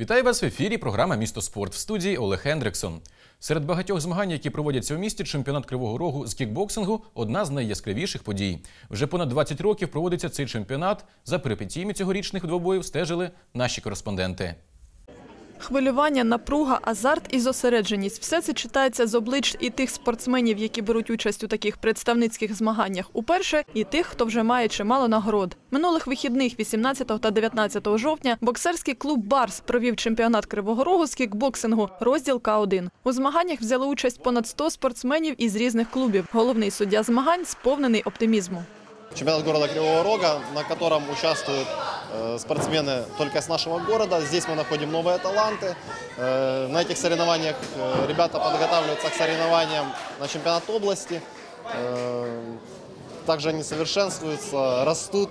Вітаю вас в ефірі. Програма Місто Спорт в студії Олег Хендриксон. Серед багатьох змагань, які проводяться у місті, чемпіонат Кривого Рогу з кікбоксингу одна з найяскравіших подій. Вже понад 20 років проводиться цей чемпіонат. За перипетіями цьогорічних двобоїв стежили наші кореспонденти. Хвилювання, напруга, азарт і зосередженість – все це читається з облич і тих спортсменів, які беруть участь у таких представницьких змаганнях уперше, і тих, хто вже має чимало нагород. Минулих вихідних 18 та 19 жовтня боксерський клуб «Барс» провів чемпіонат Кривого Рогу з кікбоксингу, розділ К1. У змаганнях взяли участь понад 100 спортсменів із різних клубів. Головний суддя змагань сповнений оптимізму. Чемпионат города Кривого Рога, на котором участвуют э, спортсмены только с нашего города. Здесь мы находим новые таланты. Э, на этих соревнованиях э, ребята подготавливаются к соревнованиям на чемпионат области. Э, также они совершенствуются, растут.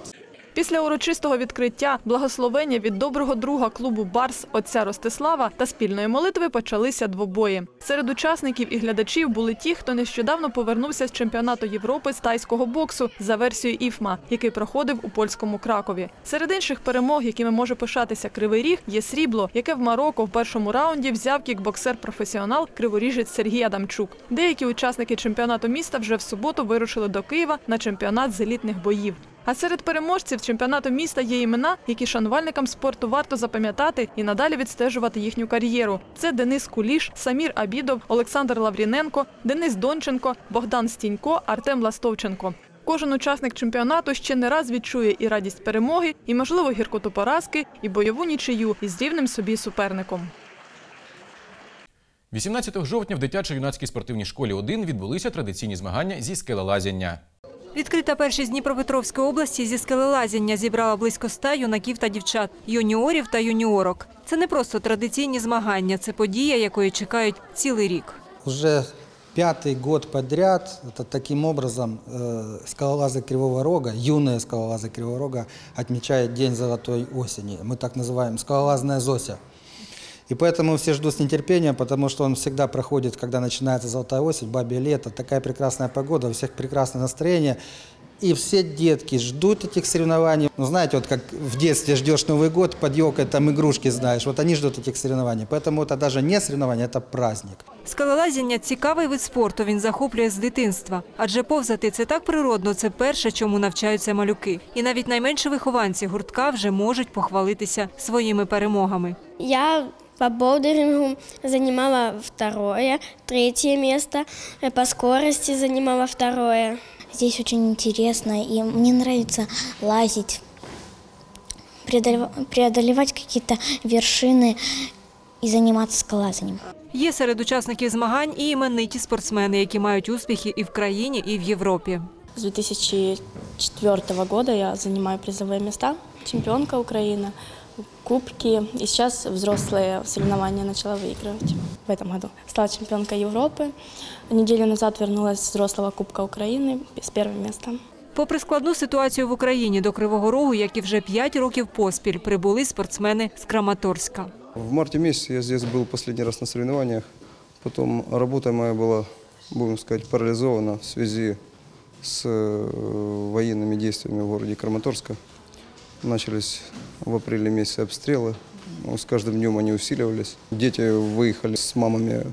Після урочистого відкриття, благословення від доброго друга клубу «Барс» отця Ростислава та спільної молитви почалися двобої. Серед учасників і глядачів були ті, хто нещодавно повернувся з чемпіонату Європи з тайського боксу за версією ІФМА, який проходив у польському Кракові. Серед інших перемог, якими може пишатися Кривий Ріг, є срібло, яке в Марокко в першому раунді взяв кікбоксер-професіонал криворіжець Сергій Адамчук. Деякі учасники чемпіонату міста вже в суботу вирушили до Києва на чемпіонат з елітних боїв. А серед переможців чемпіонату міста є імена, які шанувальникам спорту варто запам'ятати і надалі відстежувати їхню кар'єру. Це Денис Куліш, Самір Абідов, Олександр Лавріненко, Денис Донченко, Богдан Стінько, Артем Ластовченко. Кожен учасник чемпіонату ще не раз відчує і радість перемоги, і, можливо, гіркоту поразки, і бойову нічию із рівним собі суперником. 18 жовтня в дитячо-юнацькій спортивній школі 1 відбулися традиційні змагання зі скелелазіння. Відкрита першість Дніпропетровської області зі скелелазіння зібрала близько ста юнаків та дівчат, юніорів та юніорок. Це не просто традиційні змагання, це подія, якої чекають цілий рік. Уже пятый год подряд, это таким образом э, скалолазы Кривого Рога, юные скалолазы Кривого Рога отмечают День золотой осени. Мы так называем скалолазная Зося. И поэтому все ждут с нетерпением, потому что он всегда проходит, когда начинается золотая осень, бабье лето, такая прекрасная погода, у всех прекрасное настроение. И все детки ждут этих соревнований. Ну, знаете, вот как в детстве ждешь Новый год, под елкой там игрушки знаешь, вот они ждут этих соревнований. Поэтому это даже не соревнование, это праздник. Скелелазіння – цікавий вид спорту, він захоплює з дитинства. Адже повзати – це так природно, це перше, чому навчаються малюки. І навіть найменші вихованці гуртка вже можуть похвалитися своїми перемогами. Я по болдерингу занимала второе, третье место, э, по скорости занимала второе. Здесь очень интересно, и мне нравится лазить, преодолев- преодолевать какие-то вершины и заниматься скалазанием. Є серед учасників змагань і імениті спортсмени, які мають успіхи і в країні, і в Європі. С 2004 года я занимаю призовые места, чемпионка Украины, кубки. И сейчас взрослые соревнования начала выигрывать в этом году. Стала чемпионкой Европы. Неделю назад вернулась с взрослого Кубка Украины с первым местом. Попри складну ситуацію в Україні, до Кривого Рогу, як і вже 5 років поспіль, прибули спортсмени з Краматорська. В марте месяце я здесь был последний раз на соревнованиях. Потом работа моя была, будем сказать, парализована в связи с э, военными действиями в городе Краматорска. Начались в апреле месяце обстрелы. Ну, С каждым днем они усиливались. Дети выехали с мамами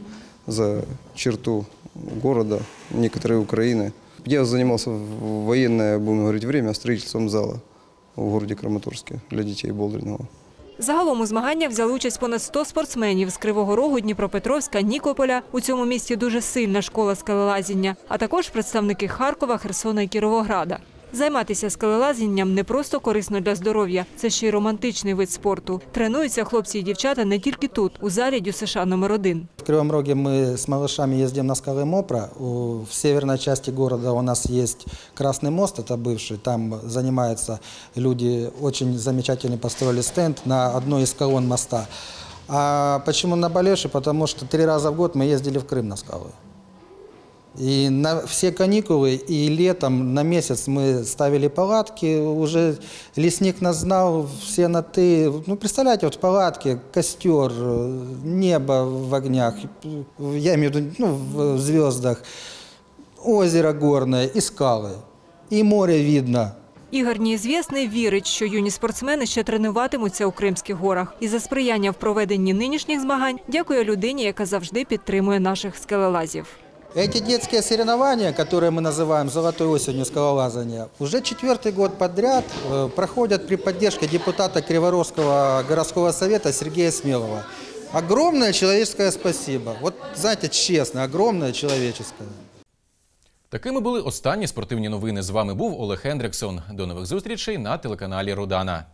за черту города, некоторые Украины. Я занимался в военное, будем говорить, время строительством зала в городе Краматорске для детей Болдриного. Загалом у змаганнях взяли участь понад 100 спортсменів з Кривого Рогу, Дніпропетровська, Нікополя. У цьому місті дуже сильна школа скалолазіння, а також представники Харкова, Херсона і Кіровограда. Займатися скелелазінням не просто корисно для здоров'я, це ще й романтичний вид спорту. Тренуються хлопці і дівчата не тільки тут, у залі ДЮСШ номер 1 В Кривом Роге мы с малышами ездим на скалы Мопра. У- В северной части города у нас есть Красный мост, это бывший. Там занимаются люди, очень замечательно построили стенд на одной из колонн моста. А почему на Балеши? Потому что три раза в год мы ездили в Крым на скалы. И на все каникулы и летом на месяц мы ставили палатки, уже лесник нас знал, все на «ты». Ну, представляете, вот палатки, костер, э, небо в огнях, я имею в виду, ну, в звездах, озеро горное и скалы, и море видно. Ігор Неізвісний вірить, що юні спортсмени ще тренуватимуться у Кримських горах. І за сприяння в проведенні нинішніх змагань дякує людині, яка завжди підтримує наших скелелазів. Эти детские соревнования, которые мы называем «Золотой осенью скалолазания», уже четвертый год подряд э, проходят при поддержке депутата Криворожского городского совета Сергея Смелова. Огромное человеческое спасибо. Вот, знаете, честно, огромное человеческое. Такими були останні спортивні новини. З вами був Олег Хендриксон. До нових зустрічей на телеканалі Рудана.